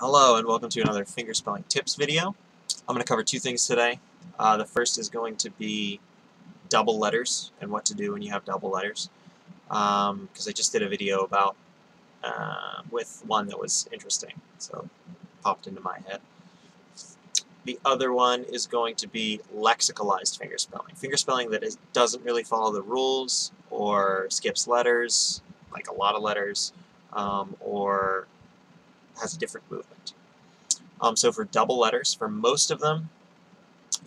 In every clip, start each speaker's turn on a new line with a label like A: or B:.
A: Hello and welcome to another fingerspelling tips video. I'm going to cover two things today. Uh, the first is going to be double letters and what to do when you have double letters because um, I just did a video about uh, with one that was interesting so popped into my head. The other one is going to be lexicalized fingerspelling. Fingerspelling that is, doesn't really follow the rules or skips letters, like a lot of letters, um, or has a different movement. Um, so for double letters, for most of them,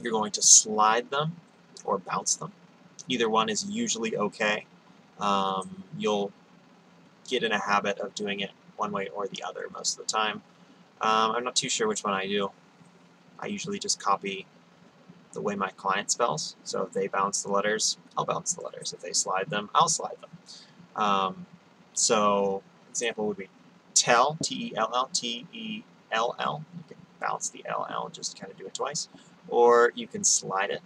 A: you're going to slide them or bounce them. Either one is usually okay. Um, you'll get in a habit of doing it one way or the other most of the time. Um, I'm not too sure which one I do. I usually just copy the way my client spells. So if they bounce the letters, I'll bounce the letters. If they slide them, I'll slide them. Um, so example would be tell, T-E-L-L, T-E-L-L. You can bounce the L-L just kind of do it twice. Or you can slide it,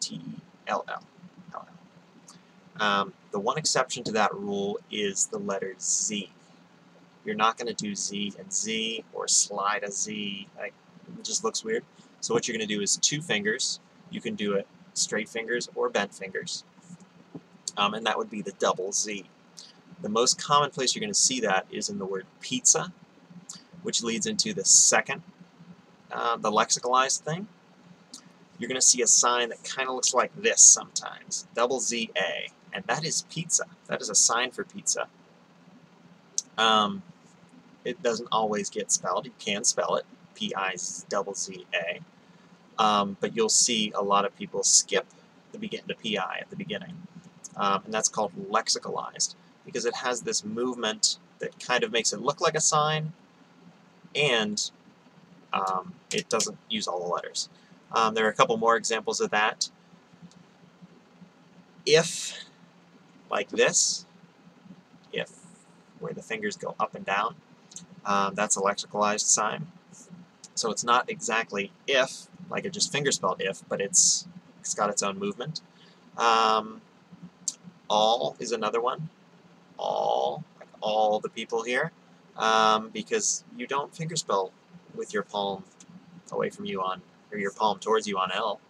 A: T-E-L-L. Um, the one exception to that rule is the letter Z. You're not going to do Z and Z or slide a Z. Like, it just looks weird. So what you're going to do is two fingers. You can do it straight fingers or bent fingers. Um, and that would be the double Z. The most common place you're going to see that is in the word pizza, which leads into the second, uh, the lexicalized thing. You're going to see a sign that kind of looks like this sometimes, double Z-A, and that is pizza. That is a sign for pizza. Um, it doesn't always get spelled. You can spell it, P-I-double-Z-A, um, but you'll see a lot of people skip the begin the P-I at the beginning, um, and that's called lexicalized because it has this movement that kind of makes it look like a sign, and um, it doesn't use all the letters. Um, there are a couple more examples of that. If, like this, if, where the fingers go up and down, um, that's a lexicalized sign. So it's not exactly if, like it just fingerspelled if, but it's, it's got its own movement. Um, all is another one all, like all the people here, um, because you don't fingerspell with your palm away from you on, or your palm towards you on L.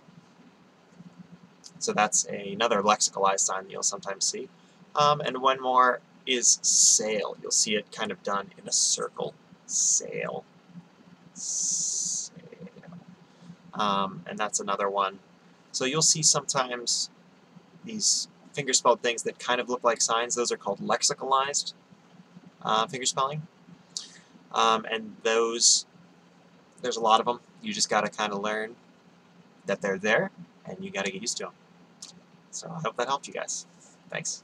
A: So that's a, another lexicalized sign that you'll sometimes see. Um, and one more is sail. You'll see it kind of done in a circle. Sail. Sail. Um, and that's another one. So you'll see sometimes these fingerspelled things that kind of look like signs. Those are called lexicalized uh, fingerspelling. Um, and those, there's a lot of them. You just got to kind of learn that they're there, and you got to get used to them. So I hope that helped you guys. Thanks.